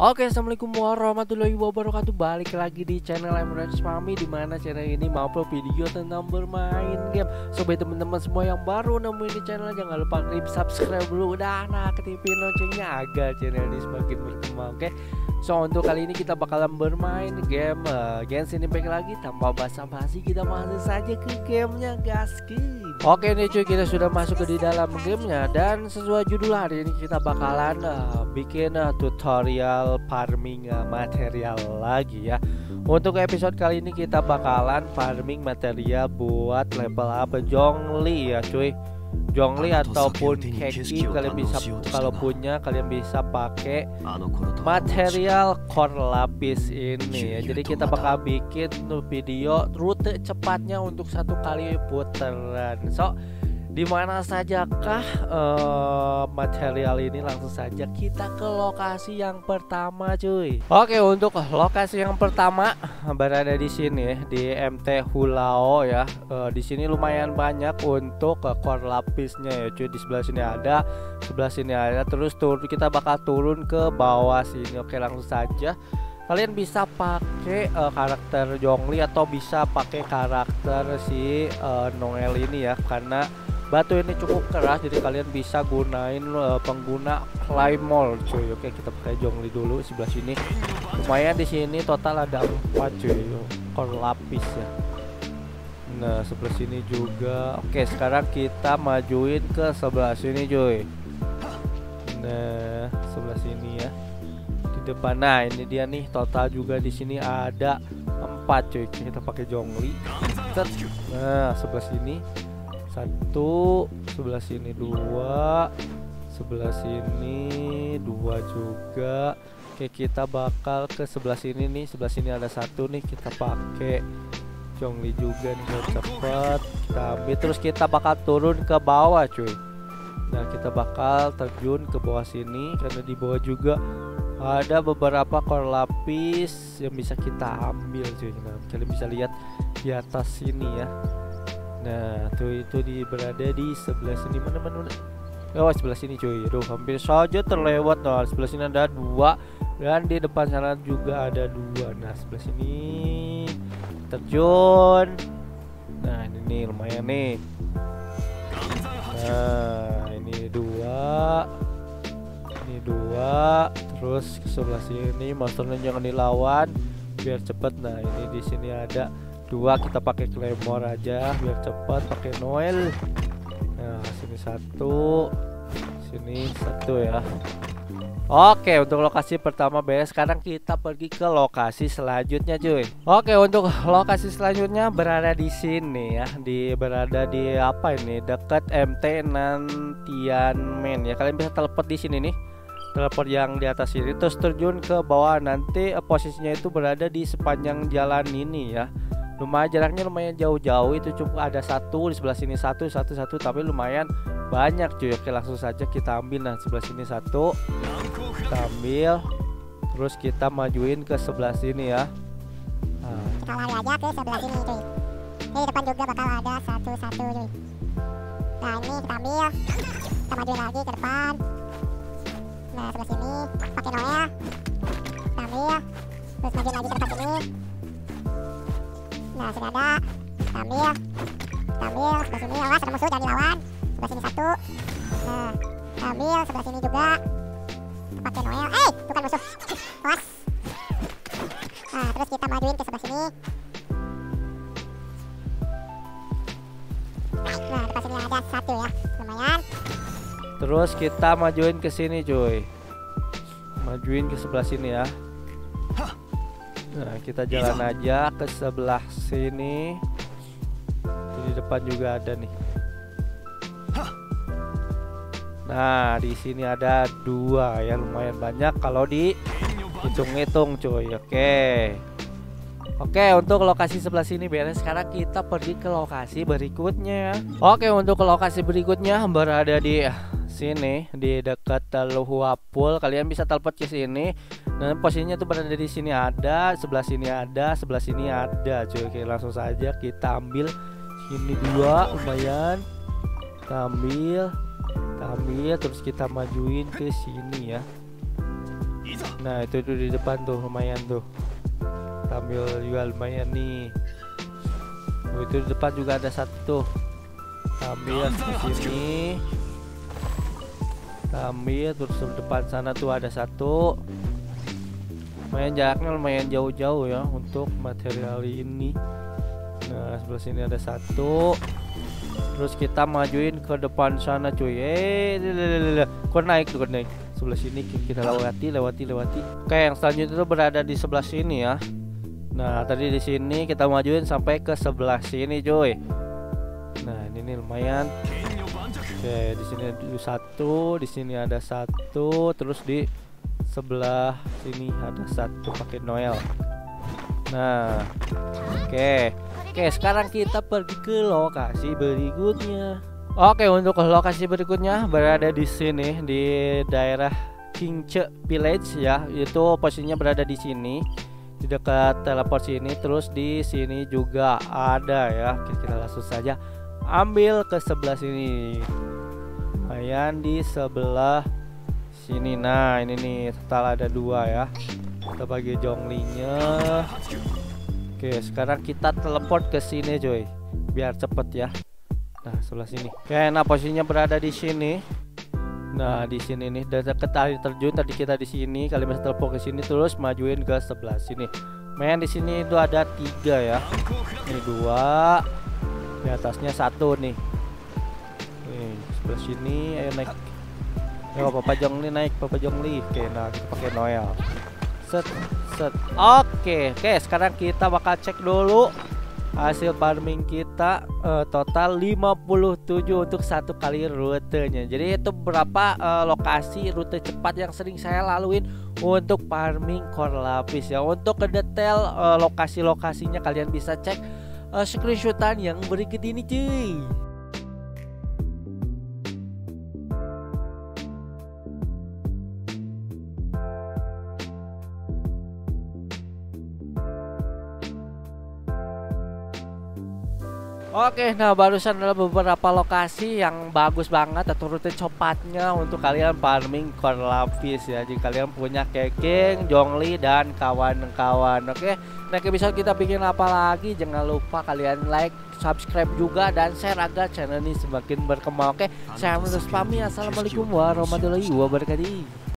Oke, assalamualaikum warahmatullahi wabarakatuh. Balik lagi di channel Emirates Mami di mana channel ini mau upload video tentang bermain game. So, bagi teman-teman semua yang baru nemuin di channel, jangan lupa klik subscribe dulu. Udah, nah aktifin loncengnya agar channel ini semakin berkembang. Oke. So untuk kali ini kita bakalan bermain game uh, Genshin Impact lagi tanpa basa-basi kita masuk saja ke gamenya gaskin. Oke nih cuy kita sudah masuk ke di dalam gamenya dan sesuai judul hari ini kita bakalan uh, bikin uh, tutorial farming uh, material lagi ya. Untuk episode kali ini kita bakalan farming material buat level up Jongli ya cuy. Jongli ataupun Keki kalian bisa kalau punya kalian bisa pakai material core lapis ini ya. Jadi kita bakal bikin video rute cepatnya untuk satu kali putaran. So di mana sajakah uh, material ini langsung saja kita ke lokasi yang pertama cuy? Oke untuk lokasi yang pertama berada di sini di MT Hulao ya. Uh, di sini lumayan banyak untuk uh, core lapisnya ya cuy. Di sebelah sini ada sebelah sini ada. Terus turun kita bakal turun ke bawah sini. Oke langsung saja. Kalian bisa pakai uh, karakter Jongli atau bisa pakai karakter si uh, Noel ini ya karena batu ini cukup keras jadi kalian bisa gunain uh, pengguna claymore cuy. Oke kita pakai jongli dulu sebelah sini. Lumayan di sini total ada empat cuy. Core lapis ya. Nah sebelah sini juga. Oke sekarang kita majuin ke sebelah sini cuy. Nah sebelah sini ya. Di depan. Nah ini dia nih total juga di sini ada empat cuy. Kita pakai jongli. Nah sebelah sini satu sebelah sini dua sebelah sini dua juga. Oke kita bakal ke sebelah sini nih. Sebelah sini ada satu nih kita pakai. Jongli juga nih biar cepet. Kita ambil terus kita bakal turun ke bawah cuy. Nah kita bakal terjun ke bawah sini karena di bawah juga ada beberapa core lapis yang bisa kita ambil cuy. Nah kalian bisa lihat di atas sini ya Nah, tuh itu di berada di sebelah sini mana mana. mana. Oh, sebelah sini cuy. Aduh, hampir saja terlewat. Nah, sebelah sini ada dua dan di depan sana juga ada dua. Nah, sebelah sini terjun. Nah, ini nih lumayan nih. Nah, ini dua. Ini dua. Terus ke sebelah sini monsternya jangan dilawan biar cepet. Nah, ini di sini ada dua kita pakai claymore aja biar cepat pakai noel. Nah sini satu sini satu ya. Oke untuk lokasi pertama beres Sekarang kita pergi ke lokasi selanjutnya cuy. Oke untuk lokasi selanjutnya berada di sini ya Di berada di apa ini? Dekat MT Nantian ya. Kalian bisa teleport di sini nih. Teleport yang di atas ini terus terjun ke bawah. Nanti eh, posisinya itu berada di sepanjang jalan ini ya lumayan jaraknya lumayan jauh-jauh. Itu cuma ada satu di sebelah sini satu satu satu tapi lumayan banyak cuy. Oke langsung saja kita ambil. Nah sebelah sini satu. Kita ambil. Terus kita majuin ke sebelah sini ya. Nah. kita lari aja ke sebelah sini cuy. Ini depan juga bakal ada satu-satu cuy. Nah ini kita ambil. Kita majuin lagi ke depan. Nah sebelah sini. Pakai Noel kita ambil. Terus majuin lagi ke depan sini Nah, sudah ada. Kita ambil. Sebelah sini. Awas, ada musuh jangan dilawan. Sebelah sini satu. Nah, kita sebelah sini juga. Pakai Noel. Eh, bukan musuh. Awas. Nah, terus kita majuin ke sebelah sini. Nah, depan sini ada satu ya. Lumayan. Terus kita majuin ke sini, cuy. Majuin ke sebelah sini ya. Nah, kita jalan aja ke sebelah sini. Di depan juga ada nih. Nah, di sini ada dua ya lumayan banyak kalau di hitung-hitung cuy. Oke. Oke, untuk lokasi sebelah sini beres. Sekarang kita pergi ke lokasi berikutnya. Oke, untuk lokasi berikutnya berada di sini di dekat Luhua Pool. Kalian bisa teleport ke sini Nah posisinya tuh berada di sini ada, sebelah sini ada, sebelah sini ada. Cuy, oke langsung saja kita ambil sini dua lumayan. Kita ambil, kita ambil, terus kita majuin ke sini ya. Nah itu tuh di depan tuh lumayan tuh Tampil juga lumayan nih oh, Itu di depan juga ada satu tuh Ambil di sini Ambil terus depan sana tuh ada satu. Lumayan jaraknya lumayan jauh-jauh ya Untuk material ini. Nah sebelah sini ada satu. Terus kita majuin ke depan sana cuy. Eh Kok naik tuh naik? Sebelah sini kita lewati lewati lewati. Oke yang selanjutnya itu berada di sebelah sini ya. Nah tadi di sini kita majuin sampai ke sebelah sini cuy. Nah ini nih lumayan oke di sini ada satu di sini ada satu terus di sebelah sini ada satu pakai Noel nah oke oke sekarang kita pergi ke lokasi berikutnya Oke, untuk lokasi berikutnya berada di sini di daerah Kingce Village ya. Itu posisinya berada di sini di dekat teleport sini terus di sini juga ada ya. Kita langsung saja ambil ke sebelah sini. Lumayan di sebelah sini. Nah, ini nih total ada dua ya. Kita bagi jonglinya. Oke, sekarang kita teleport ke sini, coy. Biar cepet ya. Nah, sebelah sini. Oke, nah posisinya berada di sini. Nah, di sini nih dari dekat air terjun tadi kita di sini, kali bisa telepon ke sini terus majuin ke sebelah sini. Main di sini itu ada tiga ya. Ini dua. Di atasnya satu nih. Sebelah sini ayo naik. Ayo Papa Jongli naik, Papa Jongli. Oke, nah kita pakai Noel. Set, set. Oke, oke, sekarang kita bakal cek dulu hasil farming kita uh, total 57 untuk satu kali rutenya jadi itu berapa uh, lokasi rute cepat yang sering saya laluin untuk farming core lapis ya untuk ke detail uh, lokasi-lokasinya kalian bisa cek uh, screenshotan yang berikut ini cuy Oke, nah barusan adalah beberapa lokasi yang bagus banget atau rute cepatnya untuk kalian farming core lapis ya. Jika kalian punya keking, jongli dan kawan-kawan. Oke, nah episode kita bikin apa lagi? Jangan lupa kalian like, subscribe juga dan share agar channel ini semakin berkembang. Oke, saya Menurut Spami. Assalamualaikum warahmatullahi wabarakatuh.